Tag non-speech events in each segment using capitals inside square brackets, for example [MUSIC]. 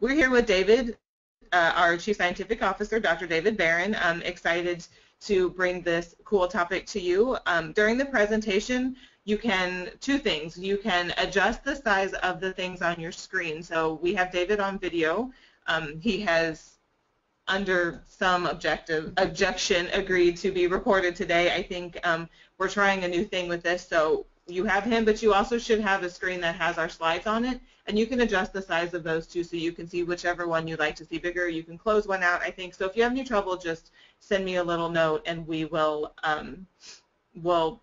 we're here with David, uh, our Chief Scientific Officer, Dr. David Baron. I'm excited to bring this cool topic to you. Um, during the presentation, you can, two things, you can adjust the size of the things on your screen. So we have David on video. Um, he has, under some objective objection, agreed to be recorded today. I think um, we're trying a new thing with this, so you have him, but you also should have a screen that has our slides on it, and you can adjust the size of those two so you can see whichever one you'd like to see bigger. You can close one out, I think. So if you have any trouble, just send me a little note, and we will um, will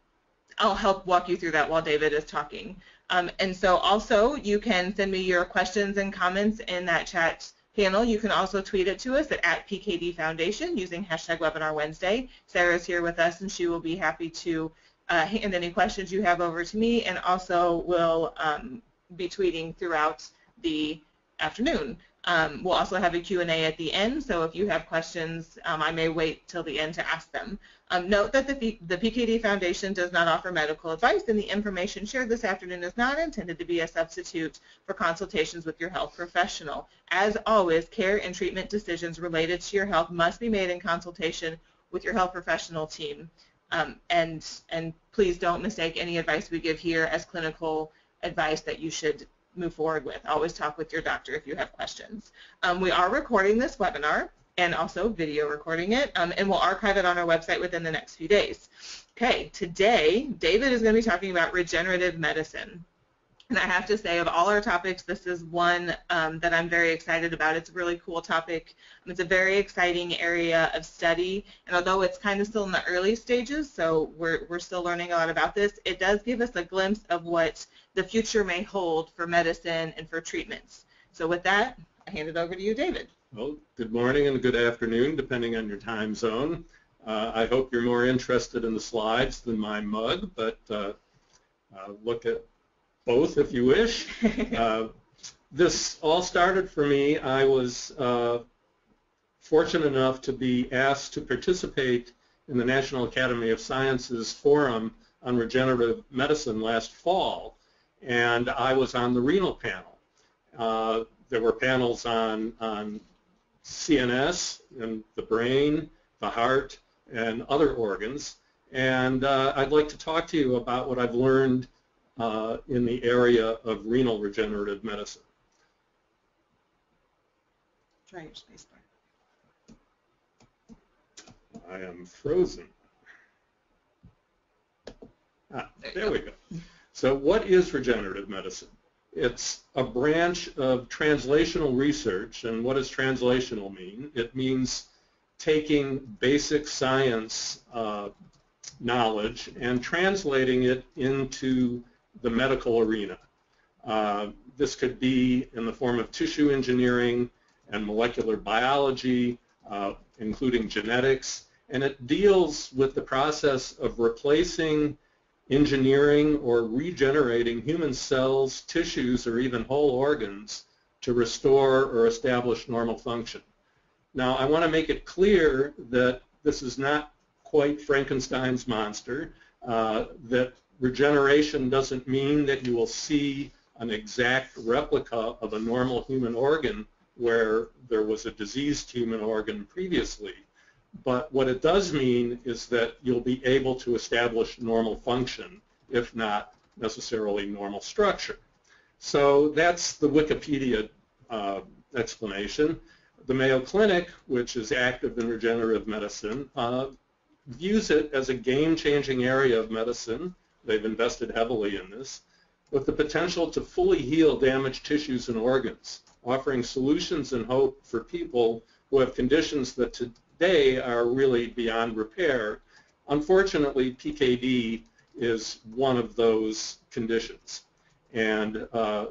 I'll help walk you through that while David is talking. Um, and so also you can send me your questions and comments in that chat panel. You can also tweet it to us at, at PKD Foundation using hashtag Webinar Wednesday. Sarah's here with us and she will be happy to uh, hand any questions you have over to me and also will um, be tweeting throughout the afternoon. Um, we'll also have a Q&A at the end, so if you have questions, um, I may wait till the end to ask them. Um, note that the, the PKD Foundation does not offer medical advice, and the information shared this afternoon is not intended to be a substitute for consultations with your health professional. As always, care and treatment decisions related to your health must be made in consultation with your health professional team. Um, and, and please don't mistake any advice we give here as clinical advice that you should move forward with. Always talk with your doctor if you have questions. Um, we are recording this webinar and also video recording it, um, and we'll archive it on our website within the next few days. Okay, today David is going to be talking about regenerative medicine. And I have to say, of all our topics, this is one um, that I'm very excited about. It's a really cool topic. It's a very exciting area of study, and although it's kind of still in the early stages, so we're, we're still learning a lot about this, it does give us a glimpse of what the future may hold for medicine and for treatments. So with that, I hand it over to you, David. Well, good morning and good afternoon, depending on your time zone. Uh, I hope you're more interested in the slides than my mug, but uh, uh, look at both if you wish. [LAUGHS] uh, this all started for me. I was uh, fortunate enough to be asked to participate in the National Academy of Sciences Forum on Regenerative Medicine last fall, and I was on the renal panel. Uh, there were panels on, on CNS and the brain, the heart, and other organs. And uh, I'd like to talk to you about what I've learned uh, in the area of renal regenerative medicine. Try your spacebar. I am frozen. Ah, there we go. So what is regenerative medicine? It's a branch of translational research, and what does translational mean? It means taking basic science uh, knowledge and translating it into the medical arena. Uh, this could be in the form of tissue engineering and molecular biology, uh, including genetics, and it deals with the process of replacing engineering or regenerating human cells, tissues, or even whole organs to restore or establish normal function. Now, I want to make it clear that this is not quite Frankenstein's monster, uh, that regeneration doesn't mean that you will see an exact replica of a normal human organ where there was a diseased human organ previously. But what it does mean is that you'll be able to establish normal function, if not necessarily normal structure. So that's the Wikipedia uh, explanation. The Mayo Clinic, which is active in regenerative medicine, uh, views it as a game-changing area of medicine They've invested heavily in this, with the potential to fully heal damaged tissues and organs, offering solutions and hope for people who have conditions that today are really beyond repair. Unfortunately, PKD is one of those conditions. And uh,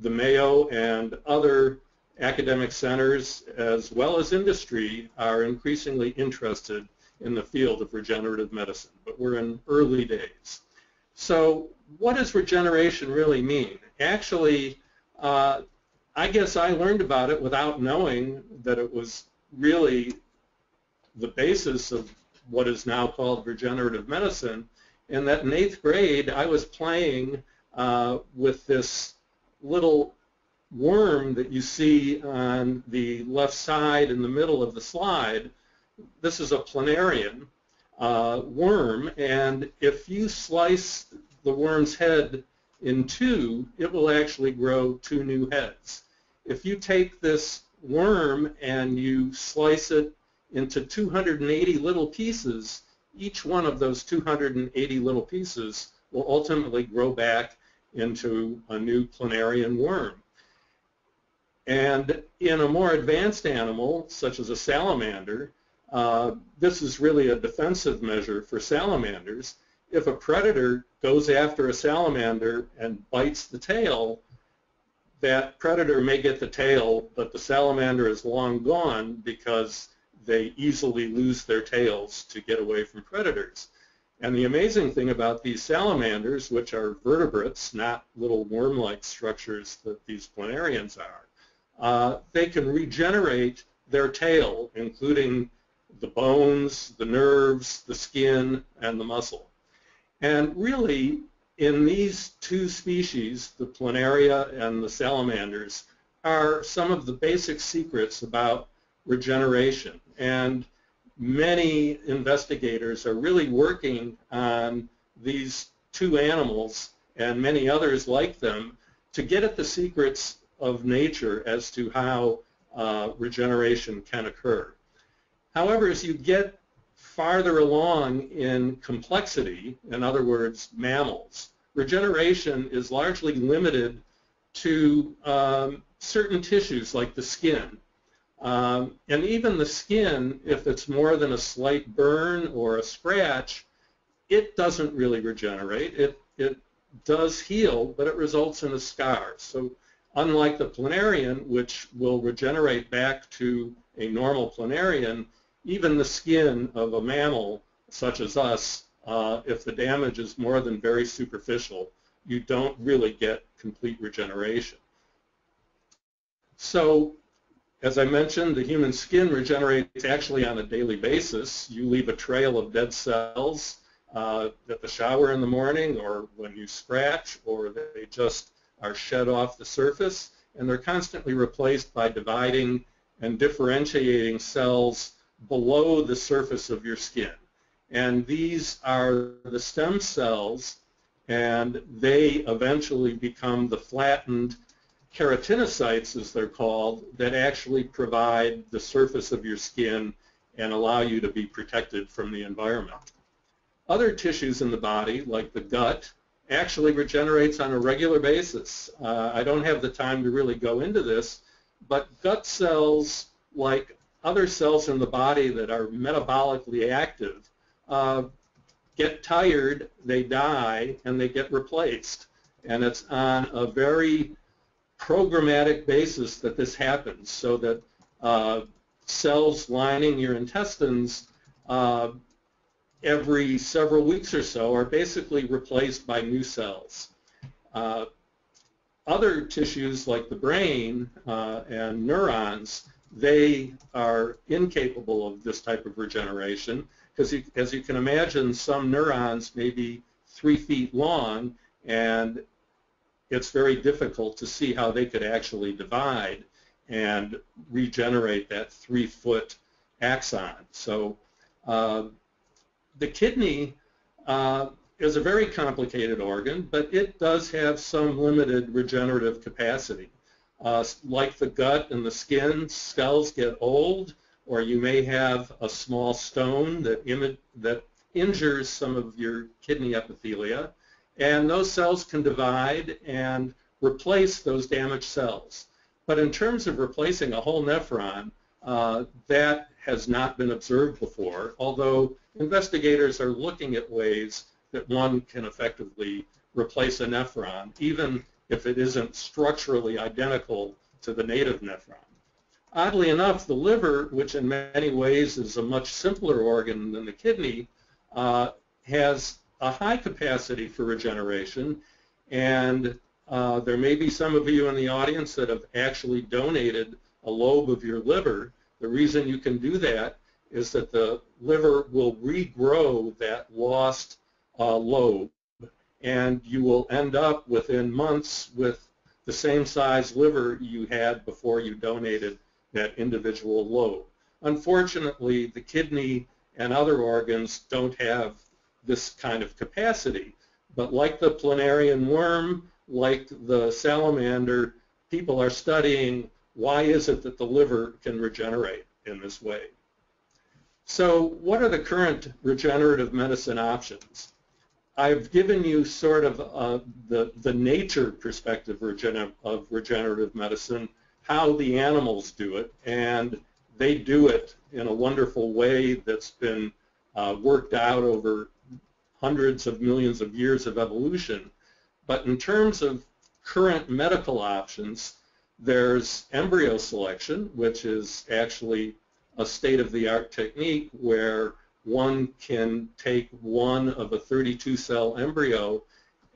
the Mayo and other academic centers, as well as industry, are increasingly interested in the field of regenerative medicine, but we're in early days. So what does regeneration really mean? Actually, uh, I guess I learned about it without knowing that it was really the basis of what is now called regenerative medicine, and that in eighth grade I was playing uh, with this little worm that you see on the left side in the middle of the slide, this is a planarian uh, worm, and if you slice the worm's head in two, it will actually grow two new heads. If you take this worm and you slice it into 280 little pieces, each one of those 280 little pieces will ultimately grow back into a new planarian worm. And in a more advanced animal, such as a salamander, uh, this is really a defensive measure for salamanders. If a predator goes after a salamander and bites the tail, that predator may get the tail, but the salamander is long gone because they easily lose their tails to get away from predators. And the amazing thing about these salamanders, which are vertebrates, not little worm-like structures that these planarians are, uh, they can regenerate their tail, including the bones, the nerves, the skin, and the muscle. And really, in these two species, the planaria and the salamanders, are some of the basic secrets about regeneration. And many investigators are really working on these two animals and many others like them to get at the secrets of nature as to how uh, regeneration can occur. However, as you get farther along in complexity, in other words, mammals, regeneration is largely limited to um, certain tissues like the skin. Um, and even the skin, if it's more than a slight burn or a scratch, it doesn't really regenerate. It, it does heal, but it results in a scar. So unlike the planarian, which will regenerate back to a normal planarian, even the skin of a mammal such as us, uh, if the damage is more than very superficial, you don't really get complete regeneration. So as I mentioned, the human skin regenerates actually on a daily basis. You leave a trail of dead cells uh, at the shower in the morning or when you scratch or they just are shed off the surface and they're constantly replaced by dividing and differentiating cells below the surface of your skin. And these are the stem cells, and they eventually become the flattened keratinocytes, as they're called, that actually provide the surface of your skin and allow you to be protected from the environment. Other tissues in the body, like the gut, actually regenerates on a regular basis. Uh, I don't have the time to really go into this, but gut cells, like other cells in the body that are metabolically active uh, get tired, they die, and they get replaced. And it's on a very programmatic basis that this happens so that uh, cells lining your intestines uh, every several weeks or so are basically replaced by new cells. Uh, other tissues like the brain uh, and neurons they are incapable of this type of regeneration because as you can imagine, some neurons may be three feet long and it's very difficult to see how they could actually divide and regenerate that three foot axon. So uh, the kidney uh, is a very complicated organ, but it does have some limited regenerative capacity. Uh, like the gut and the skin, cells get old, or you may have a small stone that, that injures some of your kidney epithelia, and those cells can divide and replace those damaged cells. But in terms of replacing a whole nephron, uh, that has not been observed before, although investigators are looking at ways that one can effectively replace a nephron, even if it isn't structurally identical to the native nephron. Oddly enough, the liver, which in many ways is a much simpler organ than the kidney, uh, has a high capacity for regeneration, and uh, there may be some of you in the audience that have actually donated a lobe of your liver. The reason you can do that is that the liver will regrow that lost uh, lobe and you will end up within months with the same size liver you had before you donated that individual lobe. Unfortunately, the kidney and other organs don't have this kind of capacity. But like the planarian worm, like the salamander, people are studying why is it that the liver can regenerate in this way. So what are the current regenerative medicine options? I've given you sort of uh, the, the nature perspective of regenerative medicine, how the animals do it, and they do it in a wonderful way that's been uh, worked out over hundreds of millions of years of evolution. But in terms of current medical options, there's embryo selection, which is actually a state-of-the-art technique where one can take one of a 32-cell embryo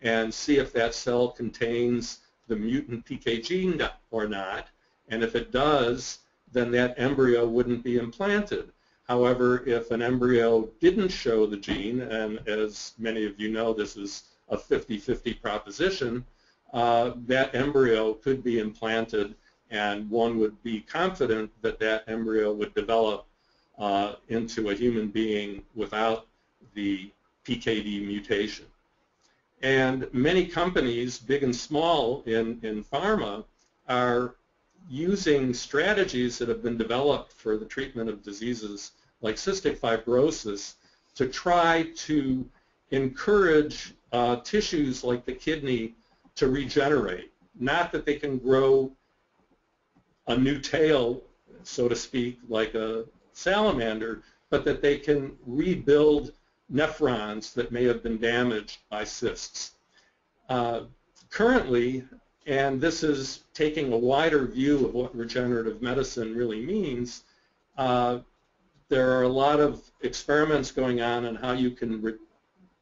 and see if that cell contains the mutant PK gene or not. And if it does, then that embryo wouldn't be implanted. However, if an embryo didn't show the gene, and as many of you know, this is a 50-50 proposition, uh, that embryo could be implanted and one would be confident that that embryo would develop uh, into a human being without the PKD mutation. And many companies, big and small in, in pharma, are using strategies that have been developed for the treatment of diseases like cystic fibrosis to try to encourage uh, tissues like the kidney to regenerate. Not that they can grow a new tail, so to speak, like a salamander, but that they can rebuild nephrons that may have been damaged by cysts. Uh, currently, and this is taking a wider view of what regenerative medicine really means, uh, there are a lot of experiments going on on how you can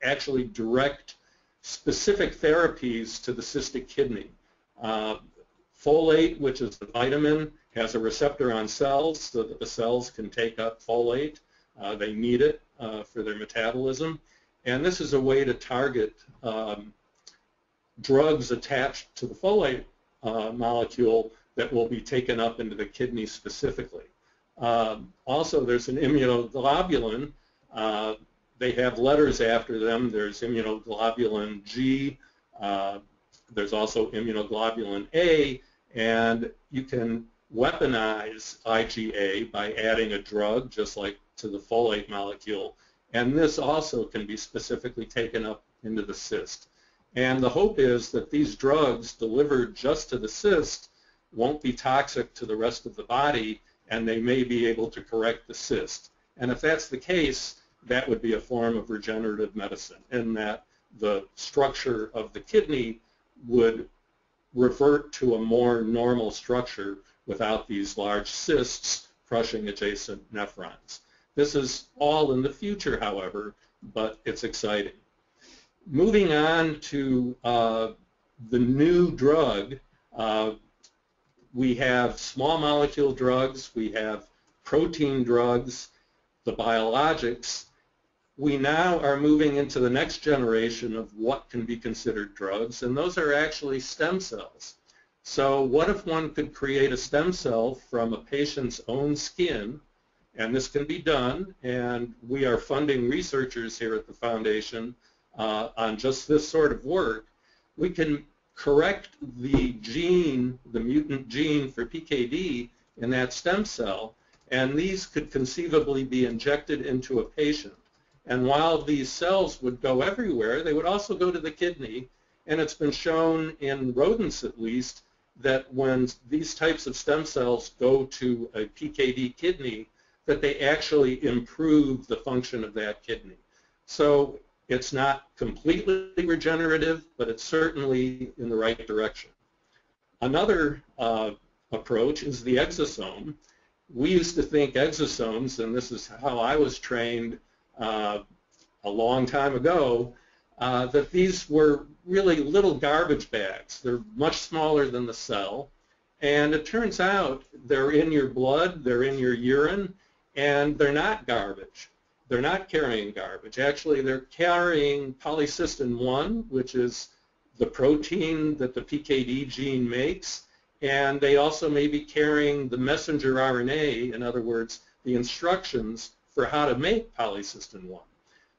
actually direct specific therapies to the cystic kidney. Uh, folate, which is the vitamin, has a receptor on cells so that the cells can take up folate. Uh, they need it uh, for their metabolism. And this is a way to target um, drugs attached to the folate uh, molecule that will be taken up into the kidney specifically. Um, also, there's an immunoglobulin. Uh, they have letters after them. There's immunoglobulin G. Uh, there's also immunoglobulin A, and you can weaponize IgA by adding a drug, just like to the folate molecule. And this also can be specifically taken up into the cyst. And the hope is that these drugs delivered just to the cyst won't be toxic to the rest of the body and they may be able to correct the cyst. And if that's the case, that would be a form of regenerative medicine in that the structure of the kidney would revert to a more normal structure without these large cysts crushing adjacent nephrons. This is all in the future, however, but it's exciting. Moving on to uh, the new drug, uh, we have small molecule drugs, we have protein drugs, the biologics. We now are moving into the next generation of what can be considered drugs, and those are actually stem cells. So what if one could create a stem cell from a patient's own skin, and this can be done, and we are funding researchers here at the foundation uh, on just this sort of work, we can correct the gene, the mutant gene for PKD in that stem cell, and these could conceivably be injected into a patient. And while these cells would go everywhere, they would also go to the kidney, and it's been shown in rodents at least that when these types of stem cells go to a PKD kidney, that they actually improve the function of that kidney. So it's not completely regenerative, but it's certainly in the right direction. Another uh, approach is the exosome. We used to think exosomes, and this is how I was trained uh, a long time ago, uh, that these were really little garbage bags. They're much smaller than the cell. And it turns out they're in your blood, they're in your urine, and they're not garbage they're not carrying garbage. Actually, they're carrying polycystin 1, which is the protein that the PKD gene makes, and they also may be carrying the messenger RNA, in other words, the instructions for how to make polycystin 1.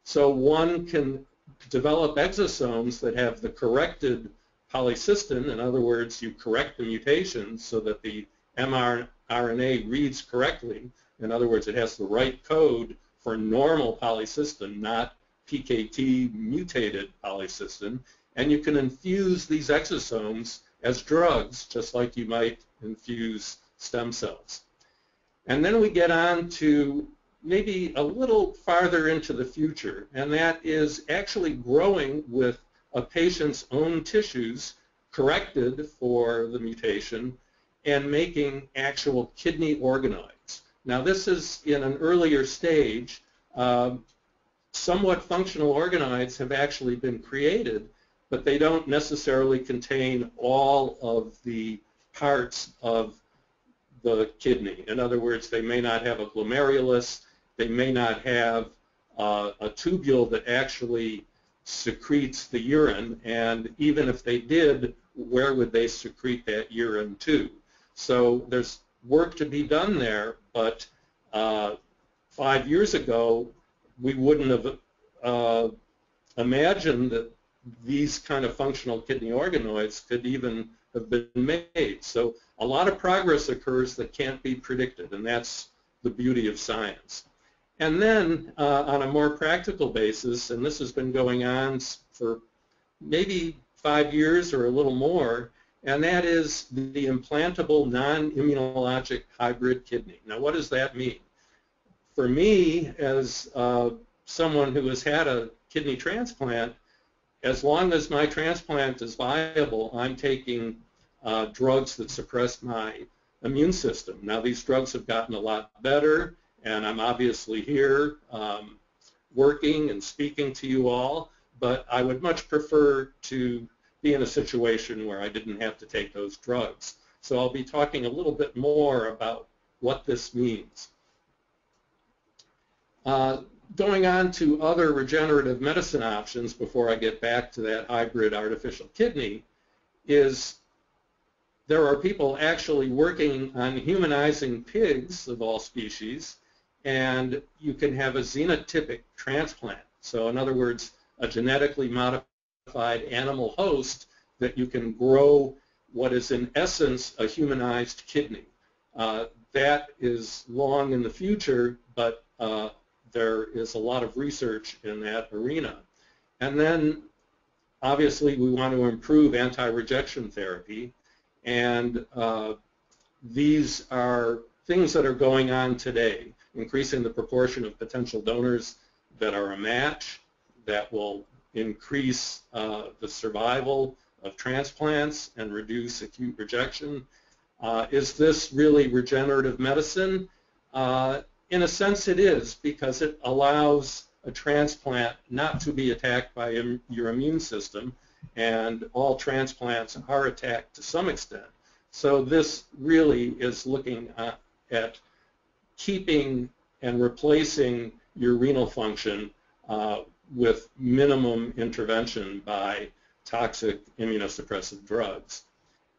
So one can develop exosomes that have the corrected polycystin, in other words, you correct the mutations so that the mRNA reads correctly. In other words, it has the right code for normal polycystin, not PKD mutated polycystin, and you can infuse these exosomes as drugs, just like you might infuse stem cells. And then we get on to maybe a little farther into the future, and that is actually growing with a patient's own tissues corrected for the mutation and making actual kidney organoids. Now this is in an earlier stage. Uh, somewhat functional organoids have actually been created, but they don't necessarily contain all of the parts of the kidney. In other words, they may not have a glomerulus, they may not have uh, a tubule that actually secretes the urine, and even if they did, where would they secrete that urine to? So there's work to be done there, but uh, five years ago, we wouldn't have uh, imagined that these kind of functional kidney organoids could even have been made. So a lot of progress occurs that can't be predicted, and that's the beauty of science. And then uh, on a more practical basis, and this has been going on for maybe five years or a little more, and that is the implantable non-immunologic hybrid kidney. Now what does that mean? For me, as uh, someone who has had a kidney transplant, as long as my transplant is viable, I'm taking uh, drugs that suppress my immune system. Now these drugs have gotten a lot better and I'm obviously here um, working and speaking to you all, but I would much prefer to be in a situation where I didn't have to take those drugs. So I'll be talking a little bit more about what this means. Uh, going on to other regenerative medicine options before I get back to that hybrid artificial kidney is there are people actually working on humanizing pigs of all species and you can have a xenotypic transplant. So in other words, a genetically modified animal host that you can grow what is in essence a humanized kidney. Uh, that is long in the future, but uh, there is a lot of research in that arena. And then obviously we want to improve anti-rejection therapy and uh, these are things that are going on today increasing the proportion of potential donors that are a match that will increase uh, the survival of transplants and reduce acute rejection. Uh, is this really regenerative medicine? Uh, in a sense it is because it allows a transplant not to be attacked by Im your immune system and all transplants are attacked to some extent. So this really is looking at, at keeping and replacing your renal function uh, with minimum intervention by toxic immunosuppressive drugs.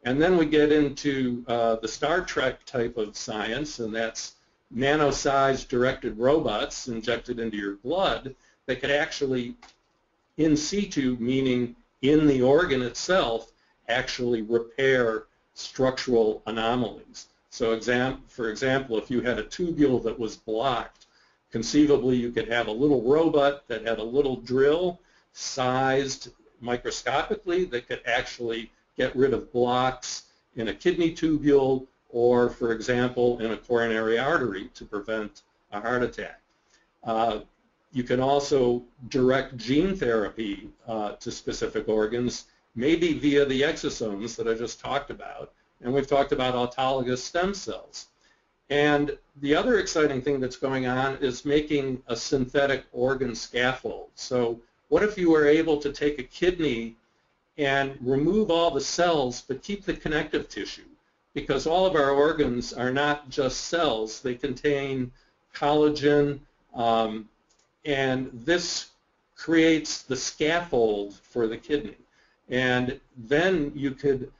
And then we get into uh, the Star Trek type of science, and that's nano-sized directed robots injected into your blood that could actually in situ, meaning in the organ itself, actually repair structural anomalies. So exam for example, if you had a tubule that was blocked, conceivably you could have a little robot that had a little drill sized microscopically that could actually get rid of blocks in a kidney tubule or, for example, in a coronary artery to prevent a heart attack. Uh, you can also direct gene therapy uh, to specific organs, maybe via the exosomes that I just talked about, and we've talked about autologous stem cells. And the other exciting thing that's going on is making a synthetic organ scaffold. So what if you were able to take a kidney and remove all the cells but keep the connective tissue? Because all of our organs are not just cells. They contain collagen, um, and this creates the scaffold for the kidney. And then you could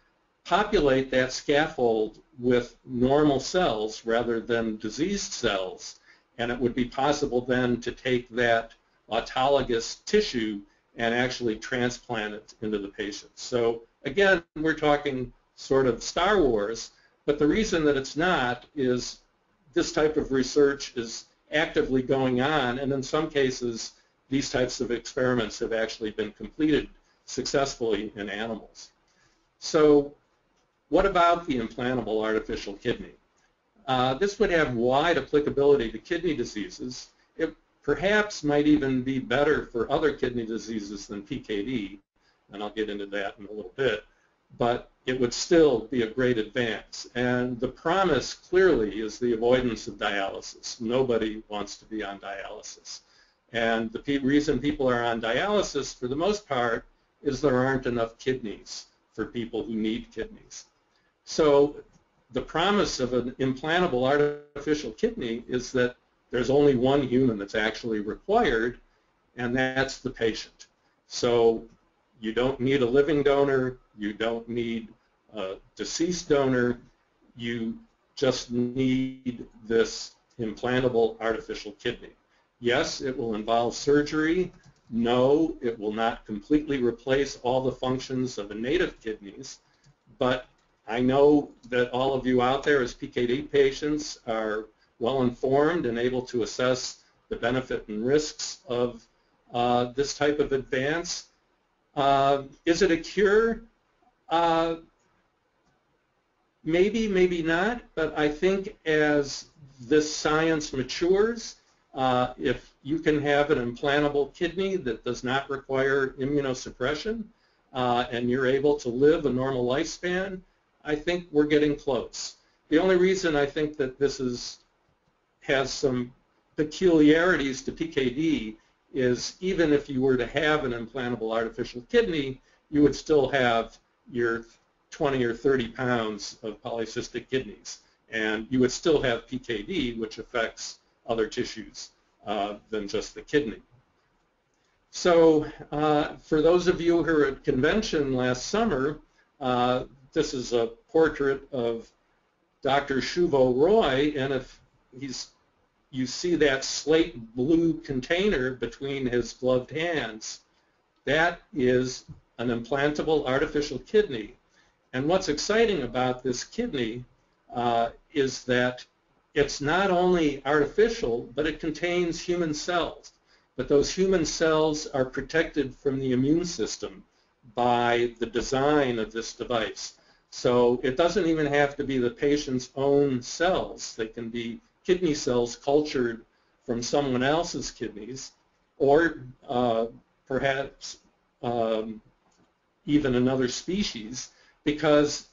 populate that scaffold with normal cells rather than diseased cells. And it would be possible then to take that autologous tissue and actually transplant it into the patient. So again, we're talking sort of Star Wars, but the reason that it's not is this type of research is actively going on, and in some cases, these types of experiments have actually been completed successfully in animals. So what about the implantable artificial kidney? Uh, this would have wide applicability to kidney diseases. It perhaps might even be better for other kidney diseases than PKD, and I'll get into that in a little bit, but it would still be a great advance. And the promise clearly is the avoidance of dialysis. Nobody wants to be on dialysis. And the pe reason people are on dialysis, for the most part, is there aren't enough kidneys for people who need kidneys. So the promise of an implantable artificial kidney is that there's only one human that's actually required, and that's the patient. So you don't need a living donor, you don't need a deceased donor, you just need this implantable artificial kidney. Yes, it will involve surgery. No, it will not completely replace all the functions of the native kidneys, but I know that all of you out there as PKD patients are well informed and able to assess the benefit and risks of uh, this type of advance. Uh, is it a cure? Uh, maybe, maybe not, but I think as this science matures, uh, if you can have an implantable kidney that does not require immunosuppression uh, and you're able to live a normal lifespan, I think we're getting close. The only reason I think that this is has some peculiarities to PKD is even if you were to have an implantable artificial kidney, you would still have your 20 or 30 pounds of polycystic kidneys. And you would still have PKD, which affects other tissues uh, than just the kidney. So uh, for those of you who were at convention last summer, uh, this is a portrait of Dr. Shuvo Roy, and if he's you see that slate blue container between his gloved hands, that is an implantable artificial kidney. And what's exciting about this kidney uh, is that it's not only artificial, but it contains human cells. But those human cells are protected from the immune system by the design of this device. So it doesn't even have to be the patient's own cells. They can be kidney cells cultured from someone else's kidneys, or uh, perhaps um, even another species, because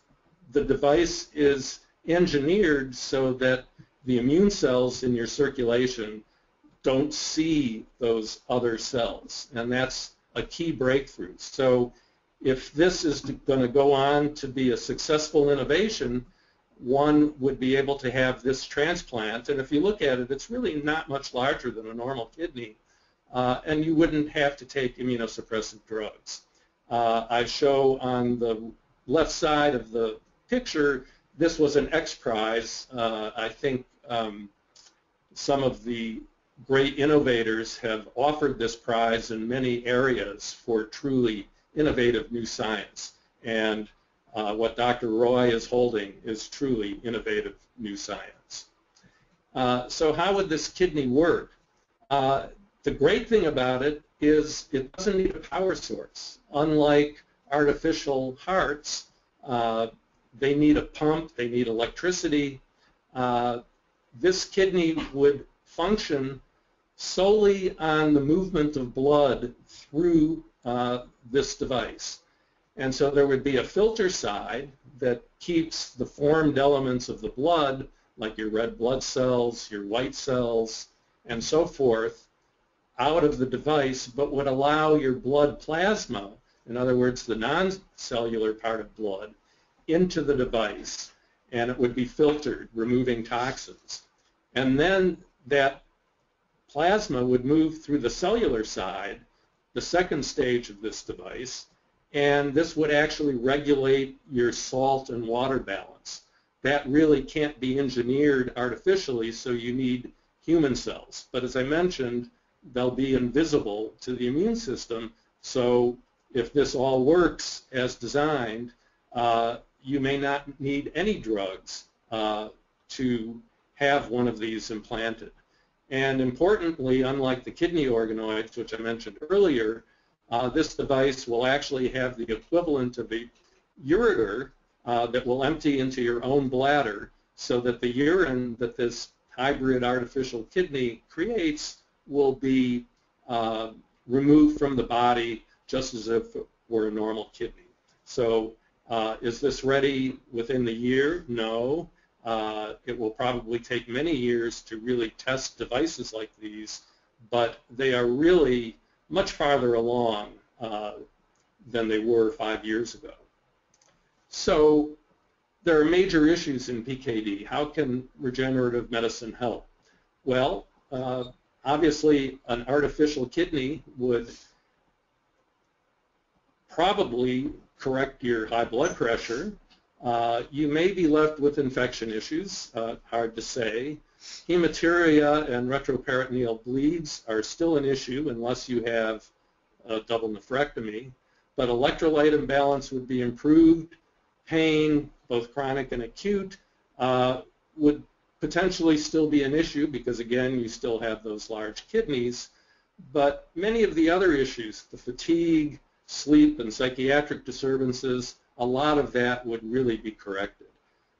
the device is engineered so that the immune cells in your circulation don't see those other cells, and that's a key breakthrough. So if this is going to go on to be a successful innovation, one would be able to have this transplant. And if you look at it, it's really not much larger than a normal kidney. Uh, and you wouldn't have to take immunosuppressive drugs. Uh, I show on the left side of the picture, this was an X Prize. Uh, I think um, some of the great innovators have offered this prize in many areas for truly innovative new science. And uh, what Dr. Roy is holding is truly innovative new science. Uh, so how would this kidney work? Uh, the great thing about it is it doesn't need a power source. Unlike artificial hearts, uh, they need a pump, they need electricity. Uh, this kidney would function solely on the movement of blood through uh, this device. And so there would be a filter side that keeps the formed elements of the blood, like your red blood cells, your white cells, and so forth, out of the device, but would allow your blood plasma, in other words, the non-cellular part of blood, into the device, and it would be filtered, removing toxins. And then that plasma would move through the cellular side, the second stage of this device, and this would actually regulate your salt and water balance. That really can't be engineered artificially, so you need human cells. But as I mentioned, they'll be invisible to the immune system, so if this all works as designed, uh, you may not need any drugs uh, to have one of these implanted. And importantly, unlike the kidney organoids, which I mentioned earlier, uh, this device will actually have the equivalent of a ureter uh, that will empty into your own bladder so that the urine that this hybrid artificial kidney creates will be uh, removed from the body just as if it were a normal kidney. So uh, is this ready within the year? No. Uh, it will probably take many years to really test devices like these, but they are really much farther along uh, than they were five years ago. So there are major issues in PKD. How can regenerative medicine help? Well, uh, obviously an artificial kidney would probably correct your high blood pressure. Uh, you may be left with infection issues, uh, hard to say. Hematuria and retroperitoneal bleeds are still an issue unless you have a double nephrectomy, but electrolyte imbalance would be improved. Pain, both chronic and acute, uh, would potentially still be an issue because, again, you still have those large kidneys. But many of the other issues, the fatigue, sleep, and psychiatric disturbances, a lot of that would really be corrected.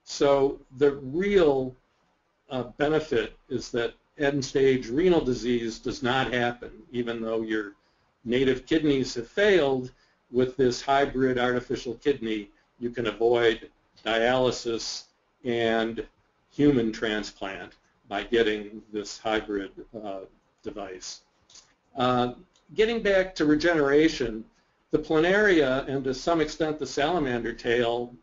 So the real uh, benefit is that end-stage renal disease does not happen, even though your native kidneys have failed. With this hybrid artificial kidney, you can avoid dialysis and human transplant by getting this hybrid uh, device. Uh, getting back to regeneration, the planaria and to some extent the salamander tail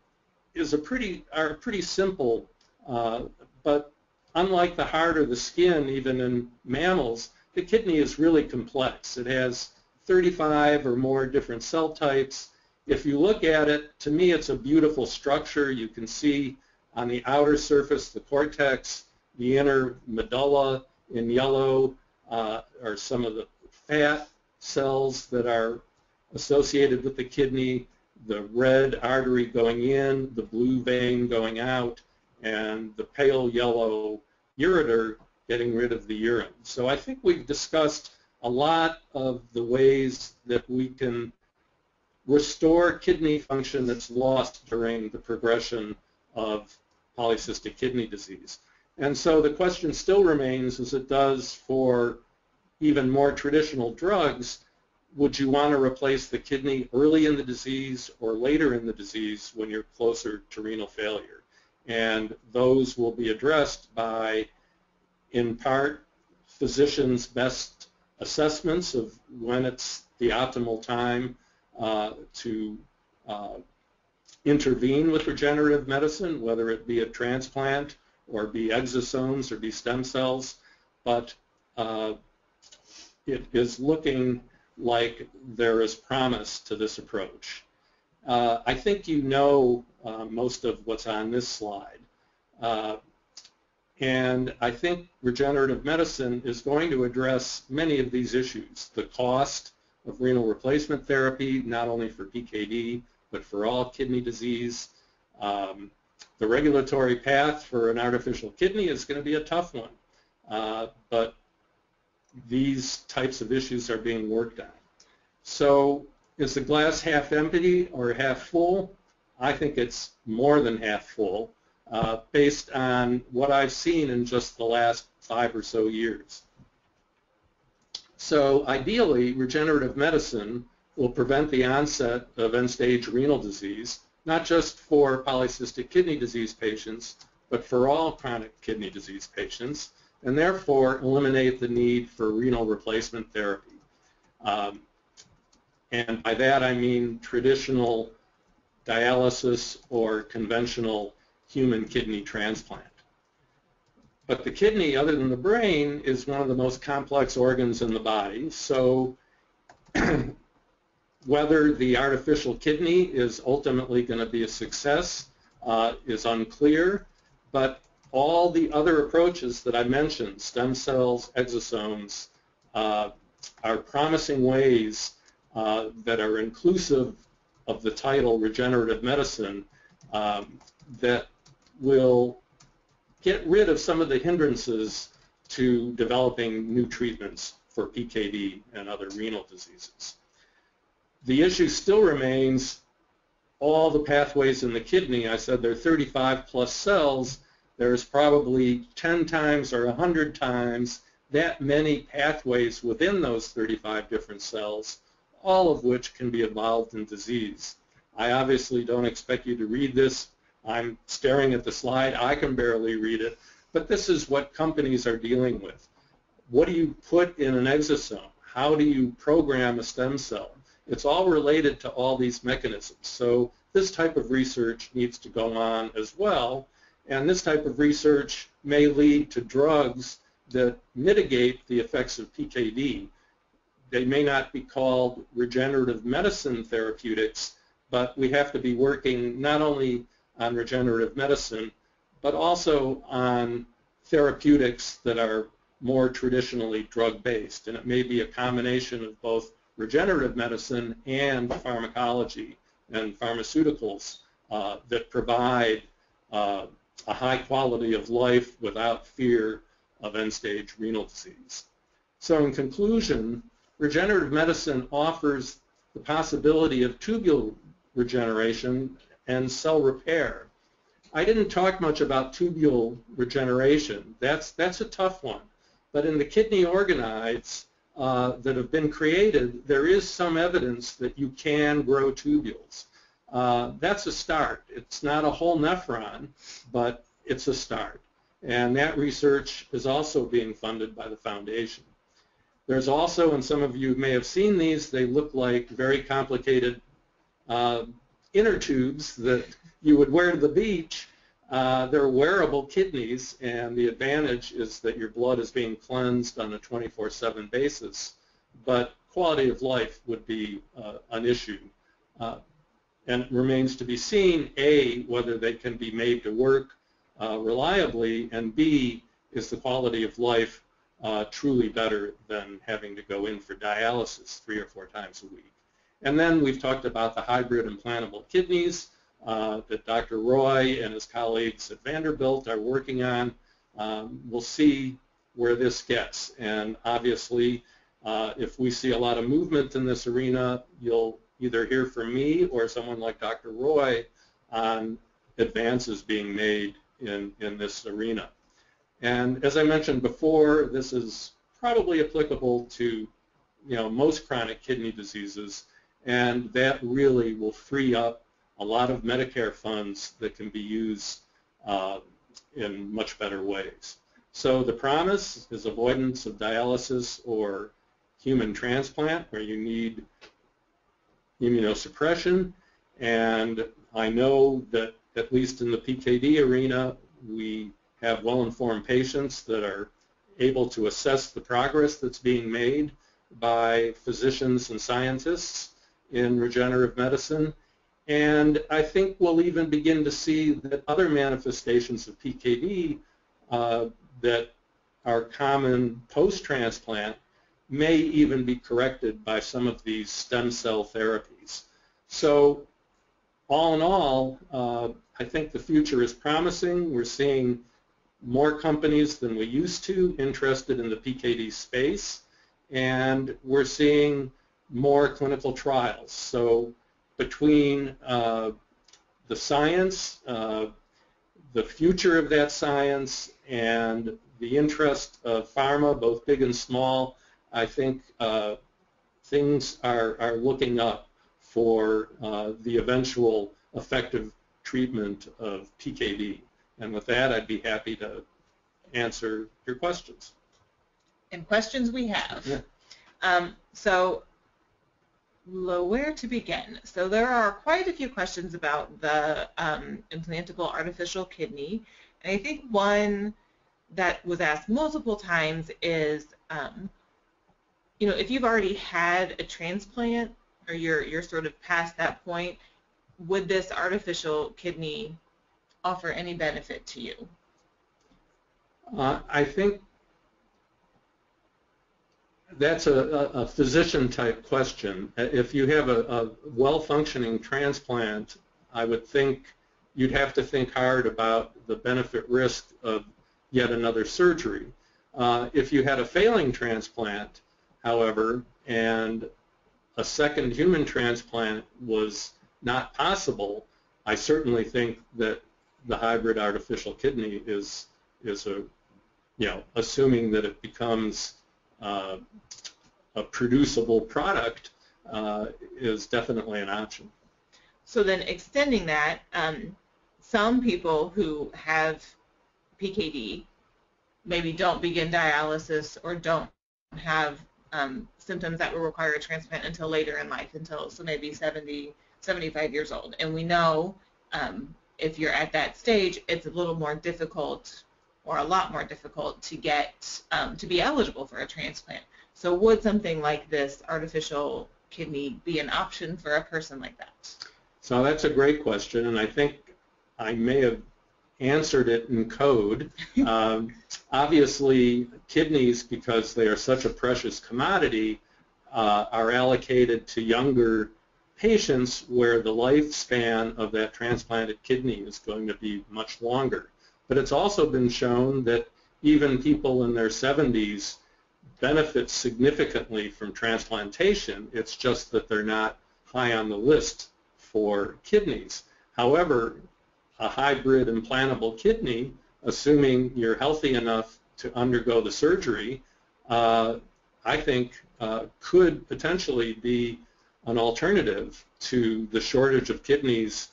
is a pretty are pretty simple, uh, but unlike the heart or the skin, even in mammals, the kidney is really complex. It has 35 or more different cell types. If you look at it, to me it's a beautiful structure. You can see on the outer surface the cortex, the inner medulla in yellow uh, are some of the fat cells that are associated with the kidney, the red artery going in, the blue vein going out, and the pale yellow ureter getting rid of the urine. So I think we've discussed a lot of the ways that we can restore kidney function that's lost during the progression of polycystic kidney disease. And so the question still remains, as it does for even more traditional drugs, would you want to replace the kidney early in the disease or later in the disease when you're closer to renal failure? And those will be addressed by, in part, physicians' best assessments of when it's the optimal time uh, to uh, intervene with regenerative medicine, whether it be a transplant or be exosomes or be stem cells, but uh, it is looking like there is promise to this approach. Uh, I think you know uh, most of what's on this slide. Uh, and I think regenerative medicine is going to address many of these issues. The cost of renal replacement therapy, not only for PKD, but for all kidney disease. Um, the regulatory path for an artificial kidney is going to be a tough one, uh, but these types of issues are being worked on. So is the glass half empty or half full? I think it's more than half full uh, based on what I've seen in just the last five or so years. So ideally, regenerative medicine will prevent the onset of end-stage renal disease, not just for polycystic kidney disease patients, but for all chronic kidney disease patients, and therefore eliminate the need for renal replacement therapy. Um, and by that I mean traditional dialysis or conventional human kidney transplant. But the kidney, other than the brain, is one of the most complex organs in the body. So [CLEARS THROAT] whether the artificial kidney is ultimately going to be a success uh, is unclear, but all the other approaches that I mentioned, stem cells, exosomes, uh, are promising ways uh, that are inclusive of the title regenerative medicine um, that will get rid of some of the hindrances to developing new treatments for PKD and other renal diseases. The issue still remains all the pathways in the kidney. I said there are 35 plus cells. There's probably 10 times or 100 times that many pathways within those 35 different cells, all of which can be involved in disease. I obviously don't expect you to read this. I'm staring at the slide. I can barely read it. But this is what companies are dealing with. What do you put in an exosome? How do you program a stem cell? It's all related to all these mechanisms. So this type of research needs to go on as well. And this type of research may lead to drugs that mitigate the effects of PKD. They may not be called regenerative medicine therapeutics, but we have to be working not only on regenerative medicine, but also on therapeutics that are more traditionally drug-based. And it may be a combination of both regenerative medicine and pharmacology and pharmaceuticals uh, that provide uh, a high quality of life without fear of end-stage renal disease. So in conclusion, regenerative medicine offers the possibility of tubule regeneration and cell repair. I didn't talk much about tubule regeneration. That's, that's a tough one. But in the kidney organoids uh, that have been created, there is some evidence that you can grow tubules. Uh, that's a start. It's not a whole nephron, but it's a start. And that research is also being funded by the foundation. There's also, and some of you may have seen these, they look like very complicated uh, inner tubes that you would wear to the beach. Uh, they're wearable kidneys, and the advantage is that your blood is being cleansed on a 24-7 basis, but quality of life would be uh, an issue. And remains to be seen, A, whether they can be made to work uh, reliably, and B, is the quality of life uh, truly better than having to go in for dialysis three or four times a week. And then we've talked about the hybrid implantable kidneys uh, that Dr. Roy and his colleagues at Vanderbilt are working on. Um, we'll see where this gets. And obviously, uh, if we see a lot of movement in this arena, you'll either hear from me or someone like Dr. Roy on advances being made in, in this arena. And as I mentioned before, this is probably applicable to you know, most chronic kidney diseases, and that really will free up a lot of Medicare funds that can be used uh, in much better ways. So the promise is avoidance of dialysis or human transplant where you need immunosuppression. And I know that at least in the PKD arena, we have well-informed patients that are able to assess the progress that's being made by physicians and scientists in regenerative medicine. And I think we'll even begin to see that other manifestations of PKD uh, that are common post-transplant may even be corrected by some of these stem cell therapies. So all in all, uh, I think the future is promising. We're seeing more companies than we used to interested in the PKD space, and we're seeing more clinical trials. So between uh, the science, uh, the future of that science, and the interest of pharma, both big and small, I think uh, things are, are looking up for uh, the eventual effective treatment of PKD. And with that, I'd be happy to answer your questions. And questions we have. Yeah. Um, so where to begin? So there are quite a few questions about the um, implantable artificial kidney. And I think one that was asked multiple times is, um, you know, if you've already had a transplant, or you're you're sort of past that point, would this artificial kidney offer any benefit to you? Uh, I think that's a, a physician type question. If you have a, a well-functioning transplant, I would think you'd have to think hard about the benefit risk of yet another surgery. Uh, if you had a failing transplant, however, and a second human transplant was not possible, I certainly think that the hybrid artificial kidney is is a you know assuming that it becomes uh, a producible product uh, is definitely an option. So then extending that, um, some people who have PKD maybe don't begin dialysis or don't have um, symptoms that will require a transplant until later in life, until so maybe 70, 75 years old. And we know um, if you're at that stage, it's a little more difficult or a lot more difficult to get um, to be eligible for a transplant. So would something like this artificial kidney be an option for a person like that? So that's a great question, and I think I may have answered it in code. [LAUGHS] um, obviously, kidneys, because they are such a precious commodity, uh, are allocated to younger patients where the lifespan of that transplanted kidney is going to be much longer. But it's also been shown that even people in their 70s benefit significantly from transplantation. It's just that they're not high on the list for kidneys. However, a hybrid implantable kidney, assuming you're healthy enough to undergo the surgery, uh, I think uh, could potentially be an alternative to the shortage of kidneys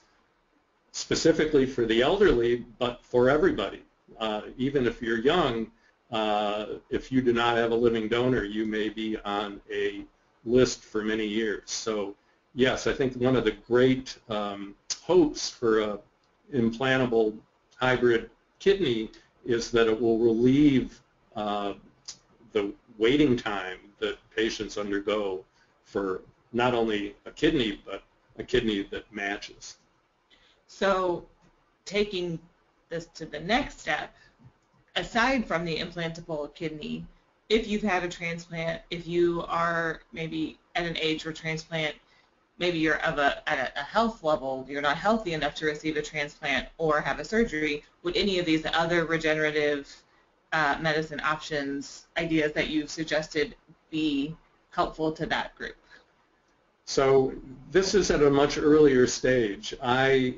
specifically for the elderly, but for everybody. Uh, even if you're young, uh, if you do not have a living donor, you may be on a list for many years. So yes, I think one of the great um, hopes for a implantable hybrid kidney is that it will relieve uh, the waiting time that patients undergo for not only a kidney, but a kidney that matches. So taking this to the next step, aside from the implantable kidney, if you've had a transplant, if you are maybe at an age where transplant, maybe you're of a, at a health level, you're not healthy enough to receive a transplant or have a surgery, would any of these other regenerative uh, medicine options, ideas that you've suggested, be helpful to that group? So this is at a much earlier stage. I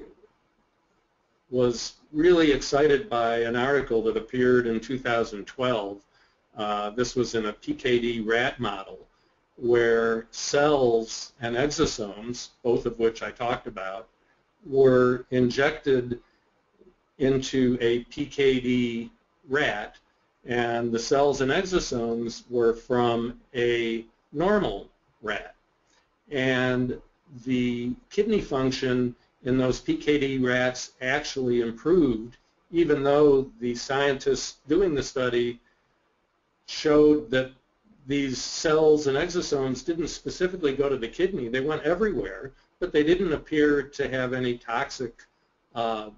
was really excited by an article that appeared in 2012. Uh, this was in a PKD rat model where cells and exosomes, both of which I talked about, were injected into a PKD rat and the cells and exosomes were from a normal rat. And the kidney function in those PKD rats actually improved, even though the scientists doing the study showed that these cells and exosomes didn't specifically go to the kidney. They went everywhere, but they didn't appear to have any toxic uh,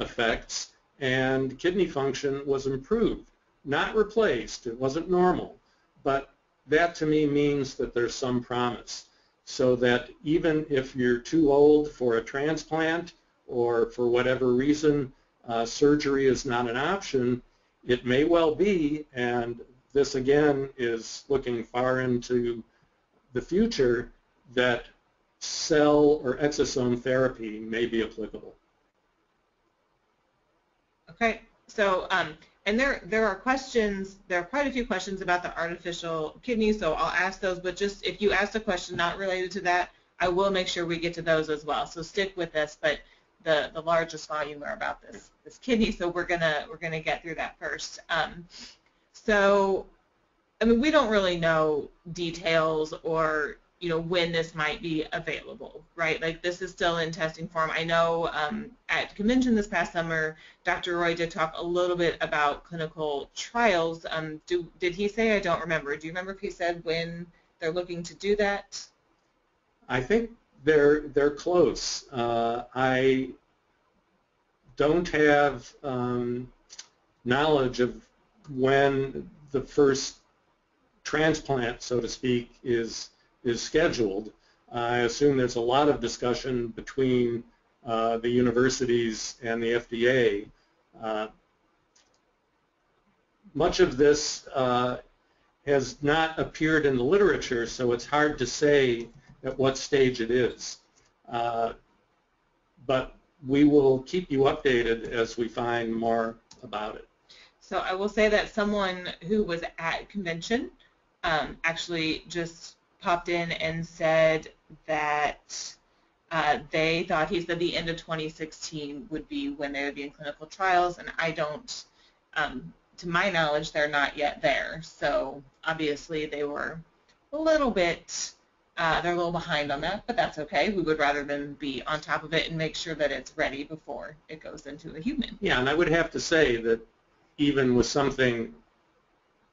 effects, and kidney function was improved. Not replaced, it wasn't normal, but that to me means that there's some promise so that even if you're too old for a transplant or for whatever reason uh, surgery is not an option, it may well be, and this again is looking far into the future, that cell or exosome therapy may be applicable. Okay, so um, and there, there are questions, there are quite a few questions about the artificial kidney, so I'll ask those, but just if you ask a question not related to that, I will make sure we get to those as well. So stick with us, but the, the largest volume are about this, this kidney, so we're gonna, we're gonna get through that first. Um, so, I mean, we don't really know details or you know, when this might be available, right? Like this is still in testing form. I know um, at convention this past summer, Dr. Roy did talk a little bit about clinical trials. Um, do, did he say? I don't remember. Do you remember if he said when they're looking to do that? I think they're they're close. Uh, I don't have um, knowledge of when the first transplant, so to speak, is is scheduled. I assume there's a lot of discussion between uh, the universities and the FDA. Uh, much of this uh, has not appeared in the literature, so it's hard to say at what stage it is. Uh, but we will keep you updated as we find more about it. So I will say that someone who was at convention um, actually just popped in and said that uh, they thought he said the end of 2016 would be when they would be in clinical trials, and I don't, um, to my knowledge, they're not yet there. So obviously they were a little bit, uh, they're a little behind on that, but that's okay. We would rather them be on top of it and make sure that it's ready before it goes into a human. Yeah, and I would have to say that even with something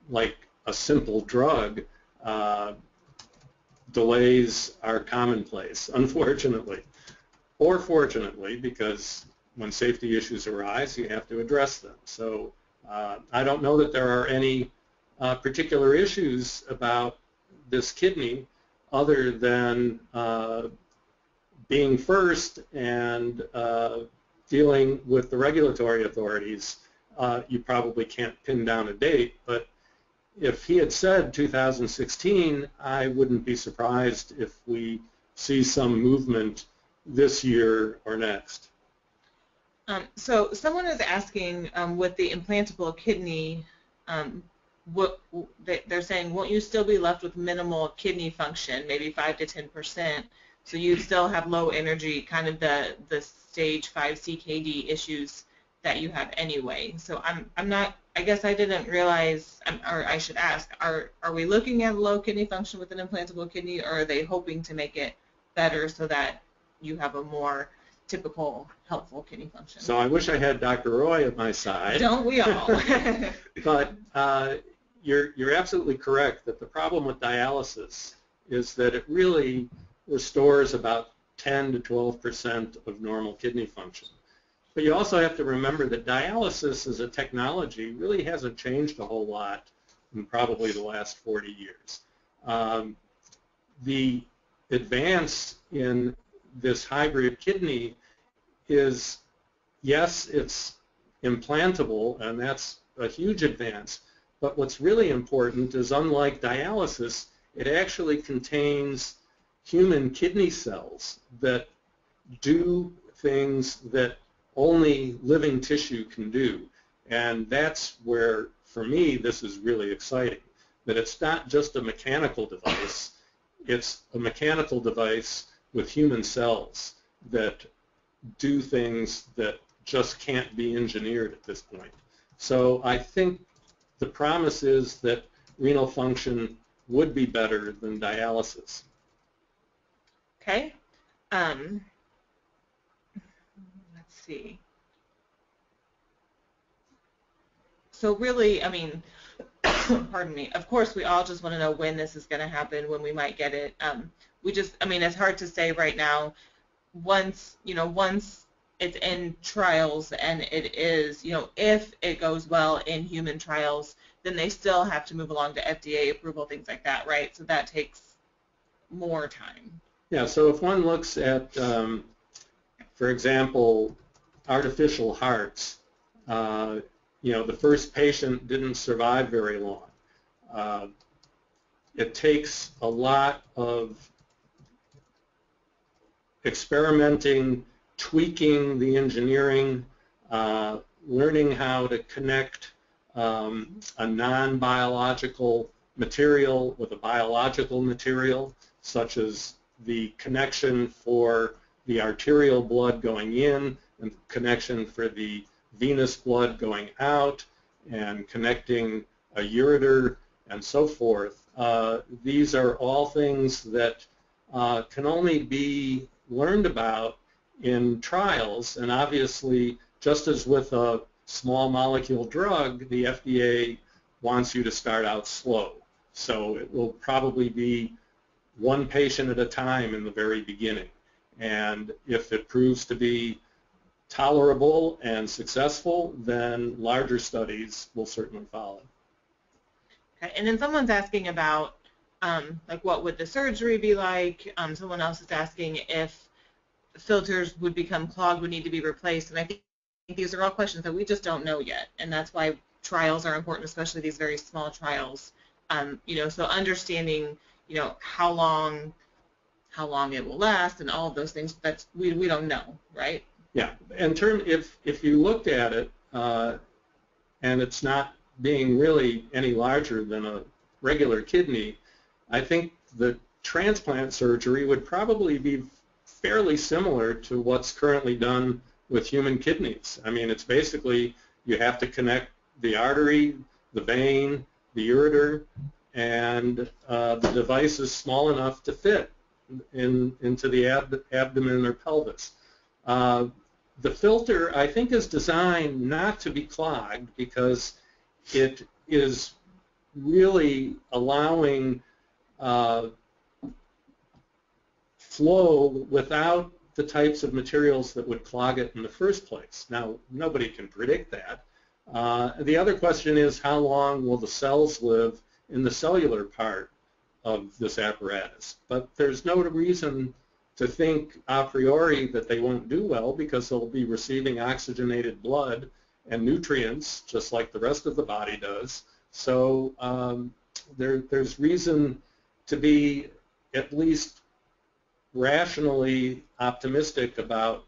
like a simple drug, uh, delays are commonplace, [LAUGHS] unfortunately. Or fortunately, because when safety issues arise, you have to address them. So uh, I don't know that there are any uh, particular issues about this kidney other than uh, being first and uh, dealing with the regulatory authorities. Uh, you probably can't pin down a date, but if he had said 2016, I wouldn't be surprised if we see some movement this year or next. Um, so someone is asking um, with the implantable kidney, um, what they're saying, won't you still be left with minimal kidney function, maybe 5 to 10 percent? So you still have low energy, kind of the the stage 5 CKD issues that you have anyway. So I'm I'm not. I guess I didn't realize, um, or I should ask, are are we looking at low kidney function with an implantable kidney, or are they hoping to make it better so that you have a more typical helpful kidney function? So I wish I had Dr. Roy at my side. Don't we all? [LAUGHS] [LAUGHS] but uh, you're you're absolutely correct that the problem with dialysis is that it really restores about 10 to 12 percent of normal kidney function. But you also have to remember that dialysis as a technology really hasn't changed a whole lot in probably the last 40 years. Um, the advance in this hybrid kidney is, yes, it's implantable, and that's a huge advance, but what's really important is unlike dialysis, it actually contains human kidney cells that do things that only living tissue can do. And that's where, for me, this is really exciting. That it's not just a mechanical device, it's a mechanical device with human cells that do things that just can't be engineered at this point. So I think the promise is that renal function would be better than dialysis. Okay. Um, see. So really, I mean, [COUGHS] pardon me, of course we all just want to know when this is going to happen, when we might get it. Um, we just, I mean, it's hard to say right now. Once, you know, once it's in trials and it is, you know, if it goes well in human trials, then they still have to move along to FDA approval, things like that, right? So that takes more time. Yeah, so if one looks at, um, for example, artificial hearts, uh, you know, the first patient didn't survive very long. Uh, it takes a lot of experimenting, tweaking the engineering, uh, learning how to connect um, a non-biological material with a biological material, such as the connection for the arterial blood going in and connection for the venous blood going out and connecting a ureter and so forth. Uh, these are all things that uh, can only be learned about in trials and obviously just as with a small molecule drug the FDA wants you to start out slow so it will probably be one patient at a time in the very beginning. And if it proves to be tolerable and successful, then larger studies will certainly follow. Okay. And then someone's asking about um, like what would the surgery be like? Um, someone else is asking if filters would become clogged, would need to be replaced, and I think these are all questions that we just don't know yet, and that's why trials are important, especially these very small trials. Um, you know, so understanding, you know, how long, how long it will last, and all of those things. That's we we don't know, right? Yeah. In term, if if you looked at it, uh, and it's not being really any larger than a regular kidney, I think the transplant surgery would probably be fairly similar to what's currently done with human kidneys. I mean, it's basically you have to connect the artery, the vein, the ureter, and uh, the device is small enough to fit in, into the ab abdomen or pelvis. Uh, the filter, I think, is designed not to be clogged because it is really allowing uh, flow without the types of materials that would clog it in the first place. Now, nobody can predict that. Uh, the other question is how long will the cells live in the cellular part of this apparatus? But there's no reason to think a priori that they won't do well because they'll be receiving oxygenated blood and nutrients just like the rest of the body does. So um, there, there's reason to be at least rationally optimistic about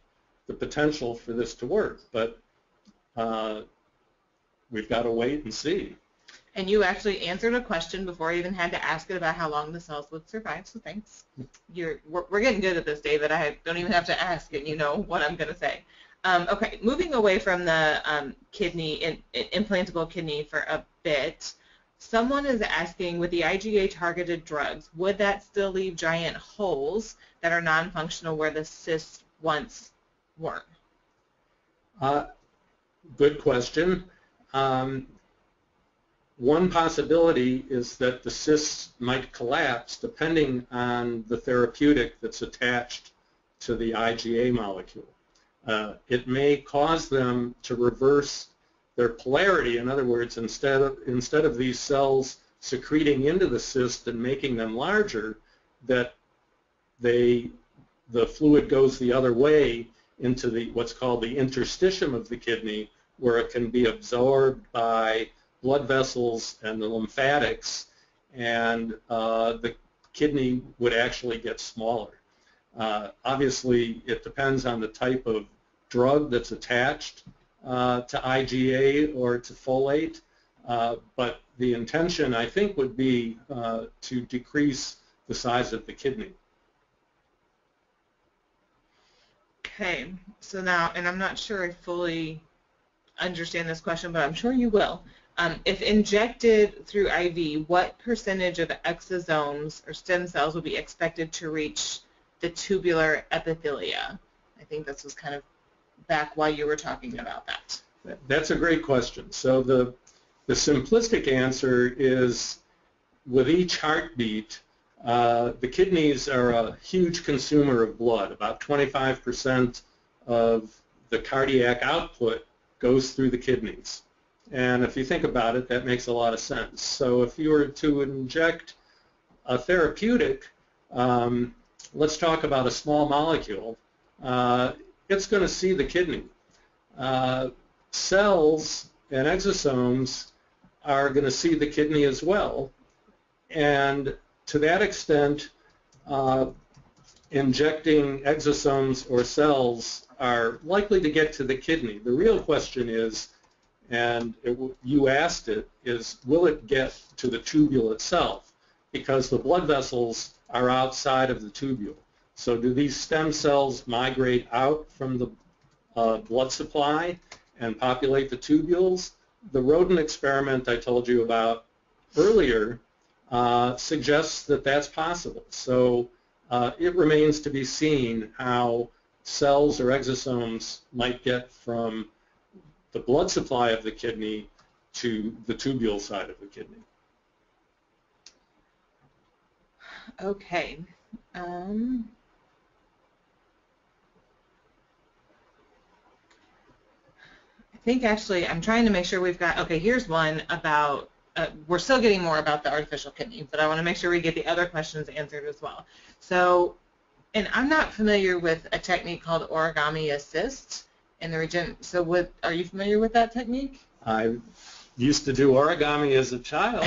the potential for this to work, but uh, we've got to wait and see. And you actually answered a question before I even had to ask it about how long the cells would survive, so thanks. You're, we're, we're getting good at this, David. I don't even have to ask, and you know what I'm going to say. Um, okay, moving away from the um, kidney, in, implantable kidney for a bit, Someone is asking, with the IgA targeted drugs, would that still leave giant holes that are non-functional where the cysts once were? Uh, good question. Um, one possibility is that the cysts might collapse depending on the therapeutic that's attached to the IgA molecule. Uh, it may cause them to reverse their polarity. In other words, instead of, instead of these cells secreting into the cyst and making them larger, that they, the fluid goes the other way into the what's called the interstitium of the kidney, where it can be absorbed by blood vessels and the lymphatics, and uh, the kidney would actually get smaller. Uh, obviously, it depends on the type of drug that's attached uh, to IgA or to folate, uh, but the intention, I think, would be uh, to decrease the size of the kidney. Okay, so now, and I'm not sure I fully understand this question, but I'm sure you will. Um, if injected through IV, what percentage of exosomes or stem cells would be expected to reach the tubular epithelia? I think this was kind of back while you were talking about that? That's a great question. So the, the simplistic answer is with each heartbeat, uh, the kidneys are a huge consumer of blood. About 25% of the cardiac output goes through the kidneys. And if you think about it, that makes a lot of sense. So if you were to inject a therapeutic, um, let's talk about a small molecule. Uh, it's going to see the kidney. Uh, cells and exosomes are going to see the kidney as well. And to that extent, uh, injecting exosomes or cells are likely to get to the kidney. The real question is, and it, you asked it, is will it get to the tubule itself? Because the blood vessels are outside of the tubule. So do these stem cells migrate out from the uh, blood supply and populate the tubules? The rodent experiment I told you about earlier uh, suggests that that's possible. So uh, it remains to be seen how cells or exosomes might get from the blood supply of the kidney to the tubule side of the kidney. Okay. Um, I think actually I'm trying to make sure we've got, okay, here's one about, uh, we're still getting more about the artificial kidney, but I want to make sure we get the other questions answered as well. So, and I'm not familiar with a technique called origami assist in the region. So what, are you familiar with that technique? I used to do origami as a child.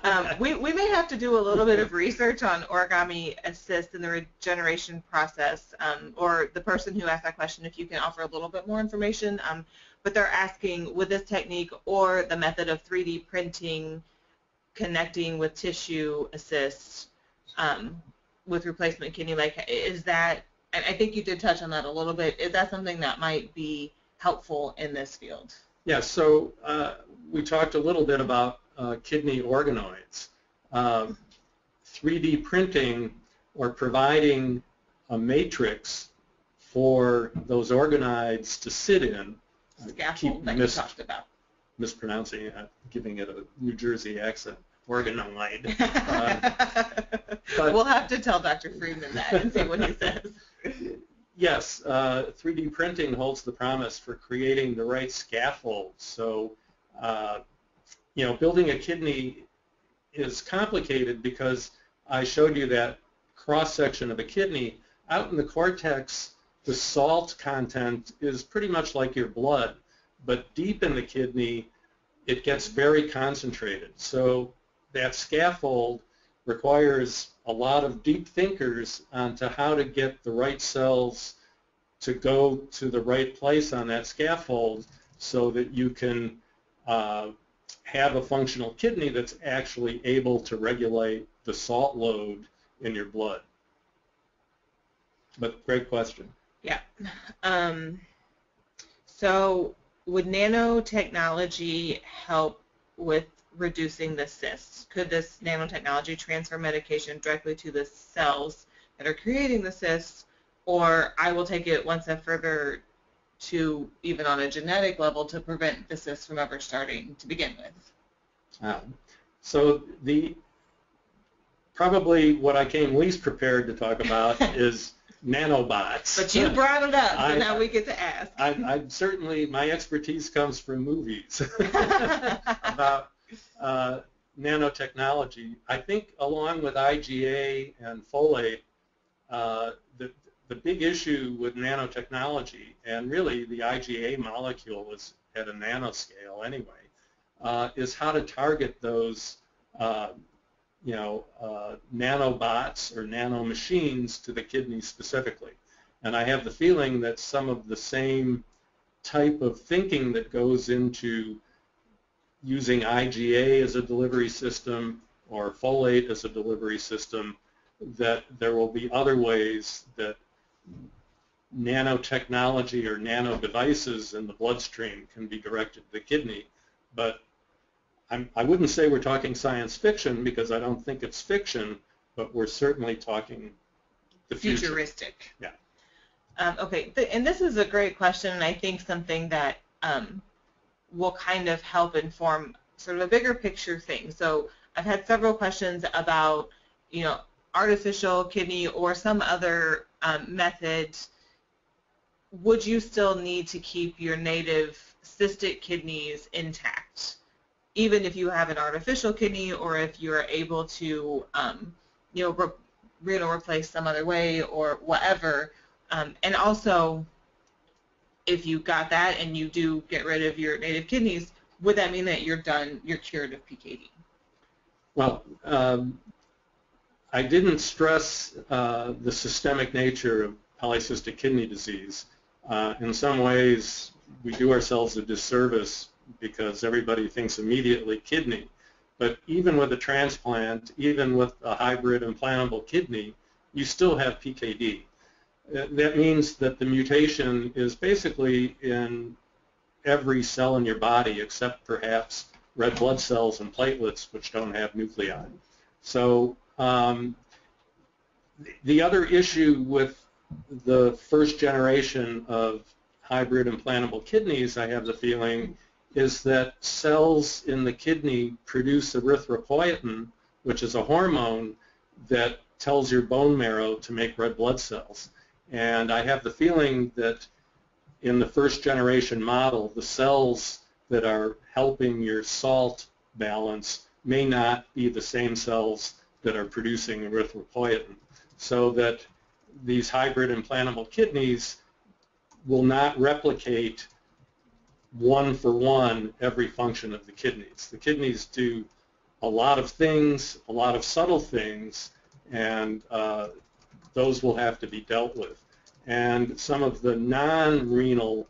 [LAUGHS] um, we, we may have to do a little bit of research on origami assist in the regeneration process, um, or the person who asked that question, if you can offer a little bit more information. Um, but they're asking, with this technique or the method of 3D printing, connecting with tissue assist um, with replacement kidney, like, is that, and I think you did touch on that a little bit, is that something that might be helpful in this field? Yeah, so uh, we talked a little bit about uh, kidney organoids. Uh, 3D printing or providing a matrix for those organoids to sit in. Scaffold that mis- you talked about. Mispronouncing it, giving it a New Jersey accent. Organoid. [LAUGHS] but, we'll have to tell Dr. Freedman that and see what he says yes, uh, 3D printing holds the promise for creating the right scaffold. So, uh, you know, building a kidney is complicated because I showed you that cross-section of a kidney. Out in the cortex, the salt content is pretty much like your blood, but deep in the kidney, it gets very concentrated. So that scaffold requires a lot of deep thinkers onto how to get the right cells to go to the right place on that scaffold so that you can uh, have a functional kidney that's actually able to regulate the salt load in your blood. But great question. Yeah. Um, so would nanotechnology help with reducing the cysts? Could this nanotechnology transfer medication directly to the cells that are creating the cysts, or I will take it one step further to even on a genetic level to prevent the cysts from ever starting to begin with? Um, so the probably what I came least prepared to talk about [LAUGHS] is nanobots. But you brought it up, so I, now we get to ask. I, I certainly my expertise comes from movies [LAUGHS] [LAUGHS] about uh, nanotechnology. I think along with IgA and folate, uh, the, the big issue with nanotechnology, and really the IgA molecule was at a nanoscale anyway, uh, is how to target those uh, you know, uh, nanobots or nanomachines to the kidney specifically. And I have the feeling that some of the same type of thinking that goes into using IgA as a delivery system or folate as a delivery system, that there will be other ways that nanotechnology or nano devices in the bloodstream can be directed to the kidney. But I'm, I would not say we're talking science fiction because I don't think it's fiction, but we're certainly talking the future. Futuristic. Yeah. Um, okay, and this is a great question, and I think something that um, will kind of help inform sort of a bigger picture thing. So I've had several questions about, you know, artificial kidney or some other um, method. Would you still need to keep your native cystic kidneys intact, even if you have an artificial kidney or if you're able to, um, you know, re- renal replace some other way or whatever? Um, and also, if you got that and you do get rid of your native kidneys, would that mean that you're done, you're cured of PKD? Well, um, I didn't stress uh, the systemic nature of polycystic kidney disease. Uh, in some ways, we do ourselves a disservice because everybody thinks immediately kidney. But even with a transplant, even with a hybrid implantable kidney, you still have PKD. That means that the mutation is basically in every cell in your body except perhaps red blood cells and platelets, which don't have nuclei. So um, the other issue with the first generation of hybrid implantable kidneys, I have the feeling, is that cells in the kidney produce erythropoietin, which is a hormone that tells your bone marrow to make red blood cells. And I have the feeling that in the first generation model, the cells that are helping your salt balance may not be the same cells that are producing erythropoietin. So that these hybrid implantable kidneys will not replicate one for one every function of the kidneys. The kidneys do a lot of things, a lot of subtle things, and uh, those will have to be dealt with. And some of the non-renal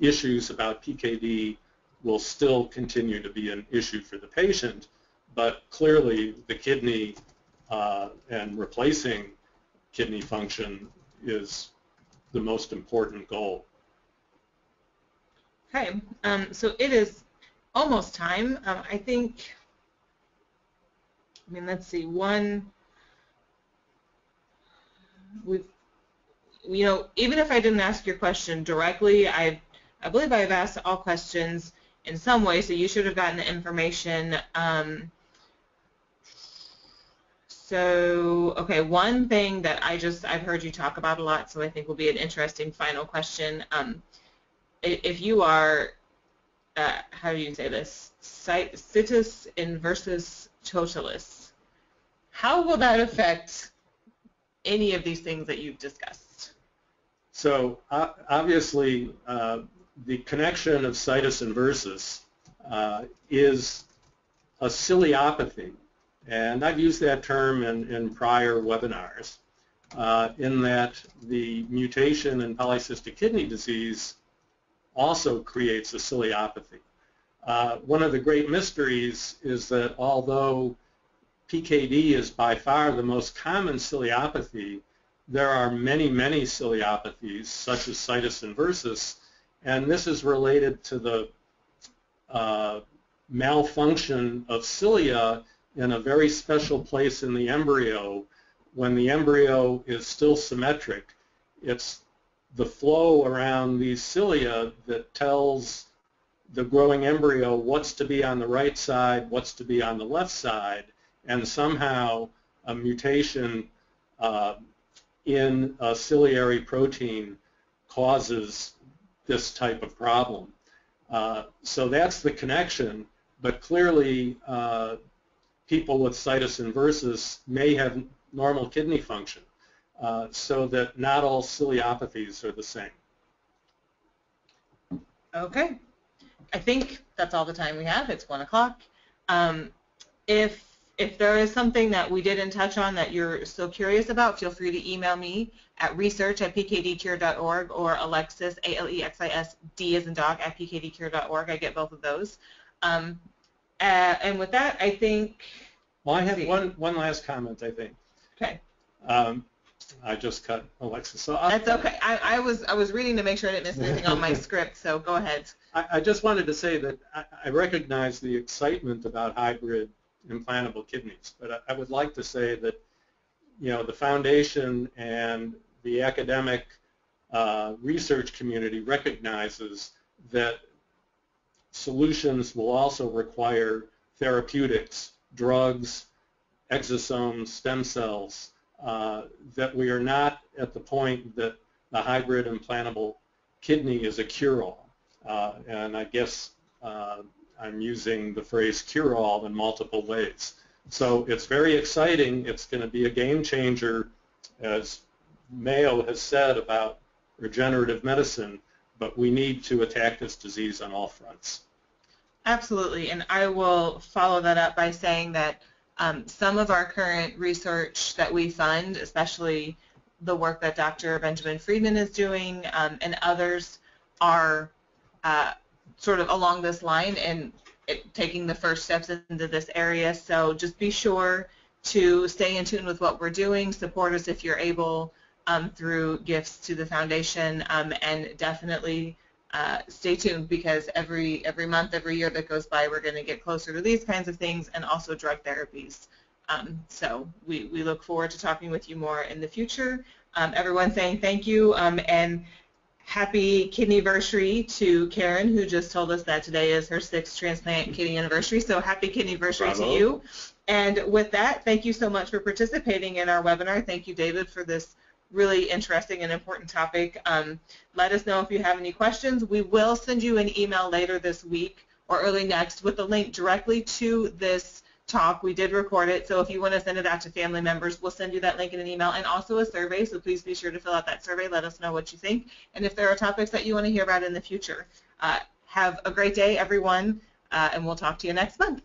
issues about PKD will still continue to be an issue for the patient, but clearly the kidney uh, and replacing kidney function is the most important goal. Okay, um, so it is almost time. Um, I think, I mean, let's see, one, we've, you know, even if I didn't ask your question directly, I, I believe I've asked all questions in some way, so you should have gotten the information. Um, so, okay, one thing that I just, I've heard you talk about a lot, so I think will be an interesting final question. Um, if you are, uh, how do you say this, situs inversus totalis, how will that affect any of these things that you've discussed? So uh, obviously, uh, the connection of situs inversus uh, is a ciliopathy, and I've used that term in, in prior webinars, uh, in that the mutation in polycystic kidney disease also creates a ciliopathy. Uh, one of the great mysteries is that although PKD is by far the most common ciliopathy, there are many, many ciliopathies, such as situs inversus, and this is related to the uh, malfunction of cilia in a very special place in the embryo when the embryo is still symmetric. It's the flow around these cilia that tells the growing embryo what's to be on the right side, what's to be on the left side, and somehow a mutation uh, in a ciliary protein causes this type of problem. Uh, so that's the connection, but clearly uh, people with situs inversus may have normal kidney function. Uh, so that not all ciliopathies are the same. Okay. I think that's all the time we have. It's 1 o'clock. Um, if if there is something that we didn't touch on that you're still curious about, feel free to email me at research at pkdcure.org or Alexis, A-L-E-X-I-S-D as in dog, at pkdcure.org. I get both of those. Um, uh, and with that, I think... Well, I have one, one last comment, I think. Okay. Um, I just cut Alexa. So That's okay. I, I, was I was reading to make sure I didn't miss anything on my [LAUGHS] script. So go ahead. I, I just wanted to say that I, I, recognize the excitement about hybrid implantable kidneys, but I, I would like to say that you know the foundation and the academic uh, research community recognizes that solutions will also require therapeutics, drugs, exosomes, stem cells, uh, that we are not at the point that the hybrid implantable kidney is a cure-all. Uh, and I guess uh, I'm using the phrase cure-all in multiple ways. So it's very exciting. It's going to be a game changer, as Mayo has said about regenerative medicine, but we need to attack this disease on all fronts. Absolutely, and I will follow that up by saying that um, some of our current research that we fund, especially the work that Dr. Benjamin Freedman is doing, um, and others are uh, sort of along this line and it, taking the first steps into this area. So just be sure to stay in tune with what we're doing, support us if you're able um, through gifts to the foundation, um, and definitely uh, stay tuned because every every month, every year that goes by, we're going to get closer to these kinds of things and also drug therapies. Um, so we, we look forward to talking with you more in the future. Um, everyone saying thank you um, and happy kidney anniversary to Karen who just told us that today is her sixth transplant kidney anniversary. So happy kidney anniversary to you. And with that, thank you so much for participating in our webinar. Thank you, David, for this really interesting and important topic. Um, let us know if you have any questions. We will send you an email later this week or early next with a link directly to this talk. We did record it, so if you want to send it out to family members, we'll send you that link in an email and also a survey, so please be sure to fill out that survey. Let us know what you think and if there are topics that you want to hear about in the future. Uh, have a great day, everyone, uh, and we'll talk to you next month.